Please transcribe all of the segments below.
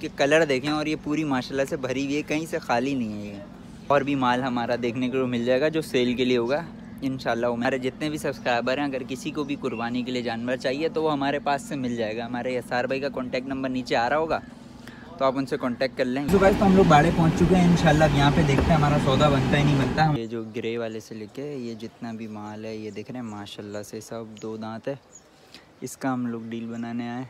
इसके कलर देखें और ये पूरी माशाल्लाह से भरी हुई है, कहीं से खाली नहीं है ये। और भी माल हमारा देखने को मिल जाएगा जो सेल के लिए होगा। इन हमारे जितने भी सब्सक्राइबर हैं, अगर किसी को भी कुर्बानी के लिए जानवर चाहिए तो वो हमारे पास से मिल जाएगा। हमारे एस भाई का कॉन्टैक्ट नंबर नीचे आ रहा होगा तो आप उनसे कांटेक्ट कर लें। सुबह तो हम लोग बाड़े पहुँच चुके हैं इन इंशाल्लाह यहाँ पे देखते हैं, हमारा सौदा बनता ही, नहीं बनता। ये जो ग्रे वाले से लेके, ये जितना भी माल है, ये देख रहे हैं, माशाल्लाह से सब दो दांत है। इसका हम लोग डील बनाने आए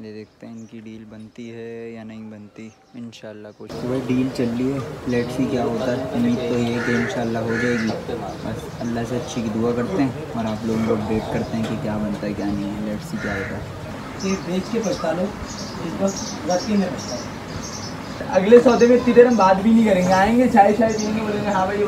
ये देखते हैं इनकी डील बनती है या नहीं बनती इन कुछ सुबह डील चल रही है लेट सी क्या होता है। उम्मीद तो ये कि इन हो जाएगी। बस अल्लाह से अच्छी की दुआ करते हैं और आप लोग लोग वेट करते हैं कि क्या बनता है क्या नहीं है। लेट सी क्या होता है। बेच के पछता लो इस वक्त रस्सी में पछता अगले सौदे में इतनी देर हम बात भी नहीं करेंगे। आएँगे चाय चाय पियेंगे बोलेंगे हाँ भाई ये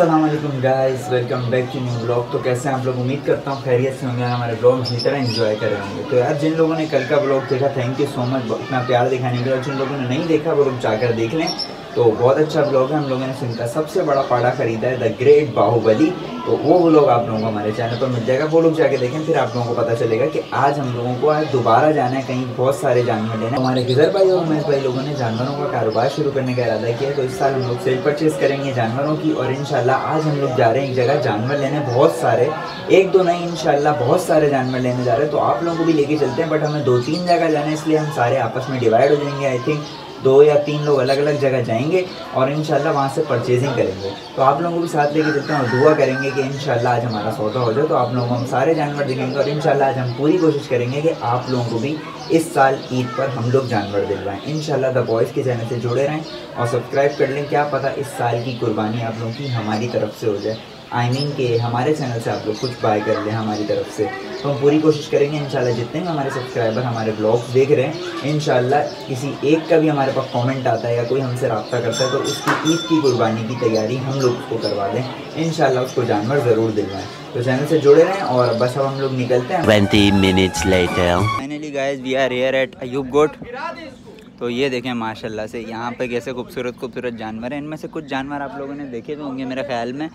Aslam guys welcome back to new blog तो कैसे आप लोग? उम्मीद करता हूँ खैरियत से होंगे हमारे ब्लॉग इसी तरह इन्जॉय कर रहे होंगे। तो यार, जिन लोगों ने कल का ब्लॉग देखा थैंक यू सो मच इतना प्यार दिखाने के लिए जिन लोगों ने नहीं देखा, वो लोग जाकर देख लें। तो बहुत अच्छा ब्लॉग है, हम लोगों ने फ़िल्म सबसे बड़ा पाड़ा खरीदा है द ग्रेट बाहुबली तो वो ब्लॉग आप लोगों को हमारे चैनल पर मिल जाएगा, वो लोग जाके देखें, फिर आप लोगों को पता चलेगा कि आज हम लोगों को आज दोबारा जाना है, कहीं बहुत सारे जानवर लेने हमारे गिजर भाई और महेश भाई लोगों ने जानवरों का कारोबार शुरू करने का इरादा किया तो इस साल हम लोग सेल परचेज करेंगे जानवरों की, और इनशाला आज हम लोग जा रहे हैं एक जगह, जानवर लेने बहुत सारे, एक दो नहीं, इनशाला बहुत सारे जानवर लेने जा रहे हैं। तो आप लोगों को भी लेके चलते हैं बट हमें दो तीन जगह जाना है, इसलिए हम सारे आपस में डिवाइड हो जाएँगे आई थिंक दो या तीन लोग अलग अलग जगह जाएँगे और इन वहाँ से परचेजिंग करेंगे। तो आप लोगों को भी साथ लेके चलते हैं और दुआ करेंगे कि इन आज हमारा सौदा हो जाए। तो आप लोगों को हम सारे जानवर दिखेंगे और इन आज हम पूरी कोशिश करेंगे कि आप लोगों को भी इस साल ईद पर हम लोग जानवर दिलवाएँ। इन द बॉयज़ के चैनल से जुड़े रहें और सब्सक्राइब कर लें। क्या पता इस साल की कुर्बानी आप लोगों की हमारी तरफ़ से हो जाए। आई मीन कि हमारे चैनल से आप लोग कुछ बाय कर लें हमारी तरफ़ से। तो हम पूरी कोशिश करेंगे इंशाल्लाह जितने भी हमारे सब्सक्राइबर हमारे ब्लॉग्स देख रहे हैं इंशाल्लाह किसी एक का भी हमारे पास कमेंट आता है या कोई हमसे रब्ता करता है तो उसकी ईद की कुर्बानी की तैयारी हम लोग उसको करवा दें इन उसको जानवर ज़रूर दिलवाएँ। तो चैनल से जुड़े रहें और बस अब हम लोग निकलते हैं। Twenty minutes finally guys we are here at Ayub goat तो ये देखें माशाल्लाह से यहाँ पे कैसे खूबसूरत खूबसूरत जानवर हैं। इनमें से कुछ जानवर आप लोगों ने देखे भी होंगे मेरे ख्याल में।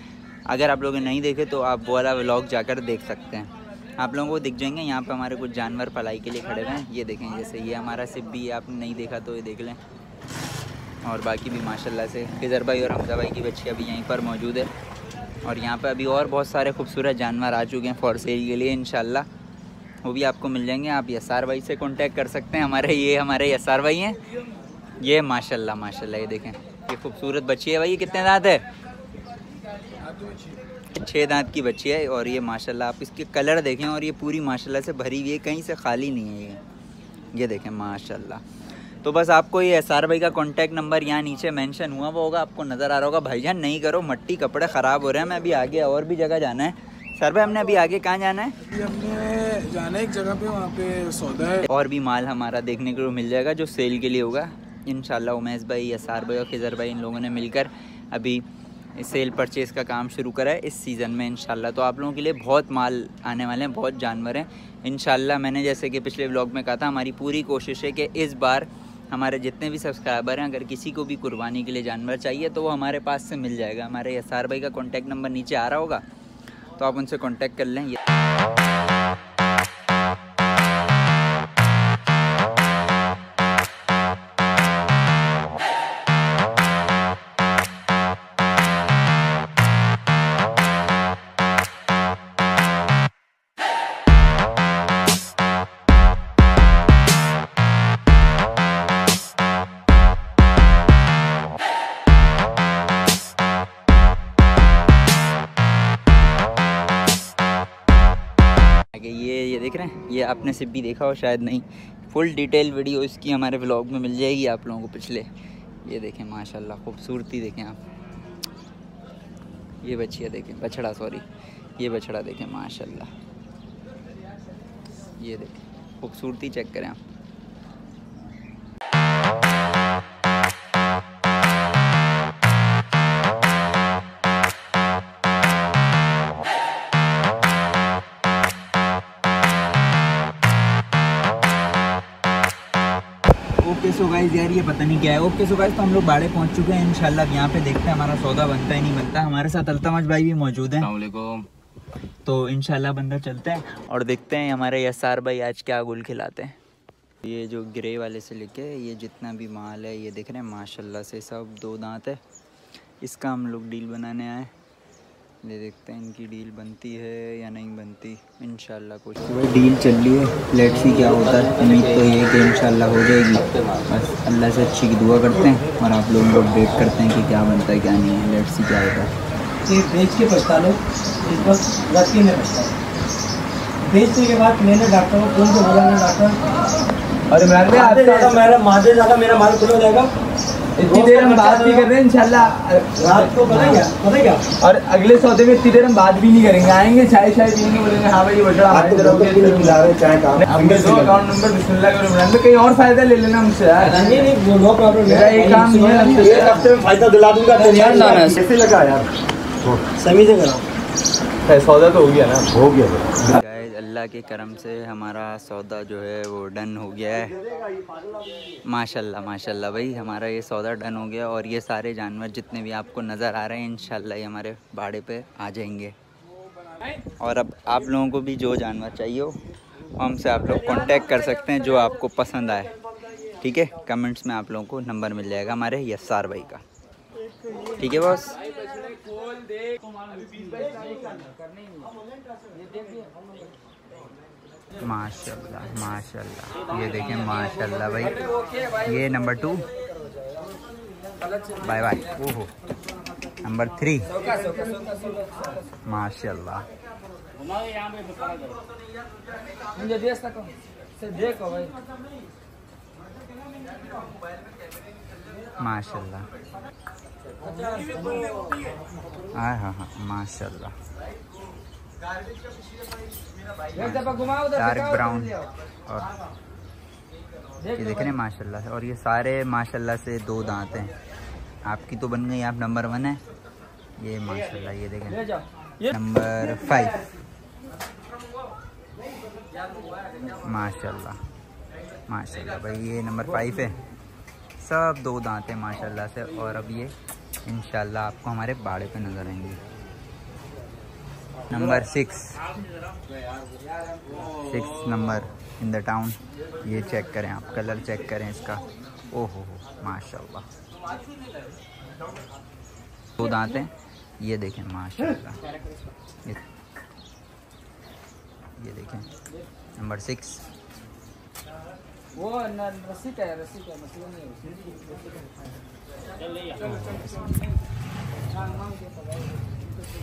अगर आप लोगों ने नहीं देखे तो आप वाला व्लॉग जाकर देख सकते हैं। आप लोगों को दिख जाएँगे, यहाँ पर हमारे कुछ जानवर पलाई के लिए खड़े हुए हैं। ये देखें, जैसे ये हमारा सिप भी आपने नहीं देखा तो ये देख लें। और बाकी भी माशाल्लाह से, खिजर भाई और हमजा भाई की बच्ची अभी यहीं पर मौजूद है। और यहाँ पर अभी और बहुत सारे खूबसूरत जानवर आ चुके हैं फॉर सेल के लिए इन वो भी आपको मिल जाएँगे, आप यसार भाई से कॉन्टैक्ट कर सकते हैं। हमारे, ये हमारे यसार भाई हैं। ये माशाल्लाह माशाल्लाह, ये देखें। ये खूबसूरत बच्ची है भाई, ये कितने दांत है? छः दांत की बच्ची है और ये माशाल्लाह आप इसके कलर देखें और ये पूरी माशाल्लाह से भरी हुई है कहीं से खाली नहीं है ये। ये देखें माशाल्लाह। तो बस आपको ये एसआर भाई का कॉन्टैक्ट नंबर यहाँ नीचे मेंशन हुआ वो होगा आपको नज़र आ रहा होगा भाईजान नहीं करो मट्टी कपड़े ख़राब हो रहे हैं मैं अभी आगे और भी जगह जाना है। सर भाई हमने अभी आगे कहाँ जाना है? हमने जाना है एक जगह पे वहाँ पे सौदा है। और भी माल हमारा देखने को मिल जाएगा जो सेल के लिए होगा। इन उमेश भाई एसार भाई और खिजर भाई इन लोगों ने मिलकर अभी सेल परचेज़ का काम शुरू करा है इस सीज़न में इनशाला तो आप लोगों के लिए बहुत माल आने वाले हैं, बहुत जानवर हैं। इन मैंने जैसे कि पिछले ब्लॉग में कहा था, हमारी पूरी कोशिश है कि इस बार हमारे जितने भी सब्सक्राइबर हैं, अगर किसी को भी कुर्बानी के लिए जानवर चाहिए तो वो हमारे पास से मिल जाएगा। हमारे एस भाई का कॉन्टैक्ट नंबर नीचे आ रहा होगा तो आप उनसे कॉन्टैक्ट कर लें। देख रहे हैं? ये आपने सिर्फ़ भी देखा हो, शायद नहीं। फुल डिटेल वीडियो इसकी हमारे ब्लॉग में मिल जाएगी आप लोगों को पिछले। ये देखें, माशाल्लाह, खूबसूरती देखें आप। ये बछिया देखें, बछड़ा सॉरी ये बछड़ा देखें, माशाल्लाह। ये देखें, खूबसूरती चेक करें आप। ओके सो गाइस यार ये पता नहीं क्या है। ओके सो गाइस तो हम लोग बाड़े पहुँच चुके हैं इंशाल्लाह यहाँ पे देखते हैं हमारा सौदा बनता है नहीं बनता। हमारे साथ अल्तमज भाई भी मौजूद है। तो इनशाला बंदा चलते हैं और देखते हैं हमारे एसआर भाई आज क्या गुल खिलाते हैं। ये जो ग्रे वाले से लेके ये जितना भी माल है ये देख रहे हैं माशाल्लाह से सब दो दांत है। इसका हम लोग डील बनाने आए ये देखते हैं इनकी डील बनती है या नहीं बनती। इन कुछ। वही डील चल रही है। लेट सी क्या होता है। उम्मीद तो ये है कि इन हो जाएगी। बस अल्लाह से अच्छी की दुआ करते हैं और आप लोग लोग वेट करते हैं कि क्या बनता है क्या नहीं है। लेट सी क्या होता है। ये बेच के पछता लो इस वक्त रस्सी में पछता बेचने के बाद मैंने डॉक्टर को कौन से बोला डॉक्टर अरे मेरा मादे ज़्यादा मेरा माल खुला जाएगा। इतनी देर हम बात भी कर रहे हैं इंशाल्लाह। रात को पता क्या? पता क्या? और अगले सौदे में इतनी देर हम बात भी नहीं करेंगे। आएँगे चाय चाय पीएँगे बोलेंगे हाँ भाई बछड़ा हमारी तरफ़ चाय का अकाउंट नंबर बिस्मिल्लाह करो इमरान कहीं और फ़ायदा ले लेना हमसे यार। नहीं नहीं नो प्रॉब्लम मेरा एक काम नहीं है एक हफ़्ते में फ़ायदा दिला दूँगा कैसे लगा यार? समी से कराओ सौदा तो हो गया ना। हो गया। अल्लाह के करम से हमारा सौदा जो है वो डन हो गया है। माशाल्लाह माशाल्लाह भाई, हमारा ये सौदा डन हो गया और ये सारे जानवर जितने भी आपको नज़र आ रहे हैं इन ये हमारे बाड़े पे आ जाएँगे। और अब आप लोगों को भी जो जानवर चाहिए हो हमसे आप लोग कांटेक्ट कर सकते हैं, जो आपको पसंद आए। ठीक है? कमेंट्स में आप लोगों को नंबर मिल जाएगा हमारे यसार भाई का। ठीक है बॉस माशाल्लाह माशाल्लाह। ये देखें माशाल्लाह भाई। ये नंबर टू बाय बाय ओहो। नंबर थ्री माशाल्लाह। माशाल्लाह। हाँ हाँ हाँ माशाल्लाह। डार्क ब्राउन और ये देख रहे हैं माशाल्लाह से। और ये सारे माशाल्लाह से दो दांत हैं। आपकी तो बन गई आप नंबर वन है। ये माशाल्लाह ये देखें। नंबर फाइव माशाल्लाह माशाल्लाह। भाई ये नंबर फाइव है। सब दो दांत हैं माशाल्लाह से। और अब ये इंशाल्लाह आपको हमारे बाड़े पे नज़र आएँगे। Number six six number in the town ये चेक करें आप कलर चेक करें इसका। ओहो हो माशाल्लाह। दो दांत हैं। ये देखें माशाल्लाह। ये, देखें। नंबर सिक्स वो रस्सी का है रस्सी का मतलब नहीं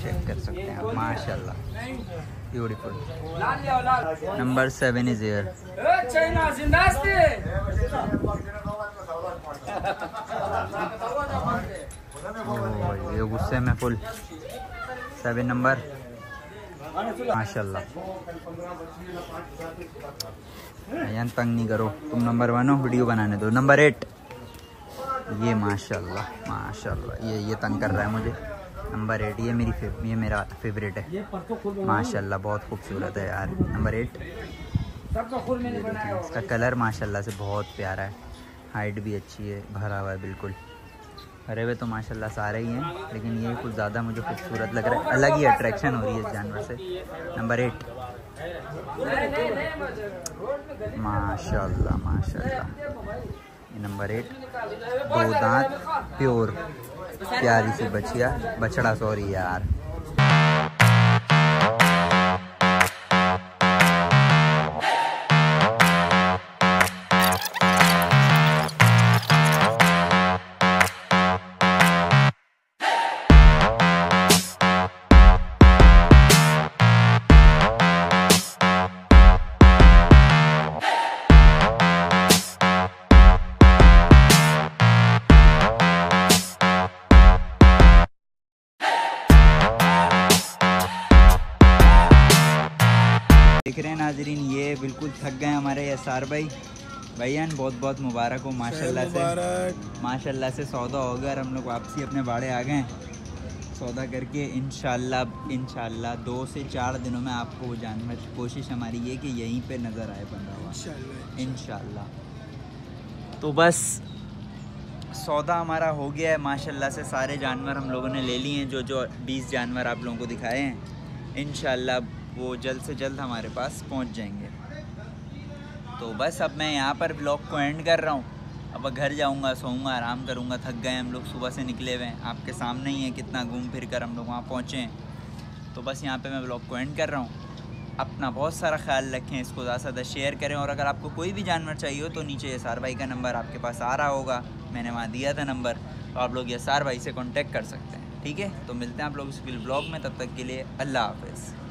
चेक कर सकते हैं माशाल्लाह। Beautiful number seven is here ये गुस्से में फुल। सेवन नंबर माशाल्लाह। तंग नहीं करो। तुम नंबर वन हो वीडियो बनाने दो। नंबर एट ये माशाल्लाह माशाल्लाह। ये ये तंग कर रहा है मुझे। नंबर एट, ये मेरी ये मेरा फेवरेट है। माशाल्लाह, बहुत खूबसूरत है यार, नंबर एट। इसका कलर माशाल्लाह से बहुत प्यारा है। हाइट भी अच्छी है, भरा हुआ है बिल्कुल। हरे हुए तो माशाल्लाह सारे ही हैं, लेकिन ये कुछ ज़्यादा मुझे खूबसूरत लग रहा है। अलग ही अट्रैक्शन हो रही है इस जानवर से। Number eight. माशाल्लाह माशाल्लाह। नंबर एट दो दांत प्योर। प्यारी सी बछिया। बछड़ा सॉरी यार। रहे हैं नाजरीन ये बिल्कुल थक गए हमारे एसार भाई। भैया बहुत बहुत मुबारक हो माशाल्लाह से। माशाल्लाह से सौदा हो गया और हम लोग वापसी अपने बाड़े आ गए सौदा करके इन इनशाला दो से चार दिनों में आपको वो जानवर कोशिश हमारी ये कि यहीं पे नज़र आए बंदा हुआ। इन तो बस सौदा हमारा हो गया है। माशाल्लाह से सारे जानवर हम लोगों ने ले लिए हैं जो जो बीस जानवर आप लोगों को दिखाए हैं। इन वो जल्द से जल्द हमारे पास पहुँच जाएँगे। तो बस अब मैं यहाँ पर ब्लॉग को एंड कर रहा हूँ। अब घर जाऊँगा, सोऊँगा, आराम करूँगा, थक गए हम लोग, सुबह से निकले हुए हैं। आपके सामने ही है कितना घूम फिर कर हम लोग वहाँ पहुँचे हैं। तो बस यहाँ पे मैं ब्लॉग को एंड कर रहा हूँ। अपना बहुत सारा ख्याल रखें, इसको ज़्यादा से ज़्यादा शेयर करें। और अगर आपको कोई भी जानवर चाहिए हो तो नीचे यसार भाई का नंबर आपके पास आ रहा होगा। मैंने वहाँ दिया था नंबर तो आप लोग यसार भाई से कॉन्टैक्ट कर सकते हैं। ठीक है? तो मिलते हैं आप लोग इस ब्लॉग में, तब तक के लिए अल्लाह हाफ़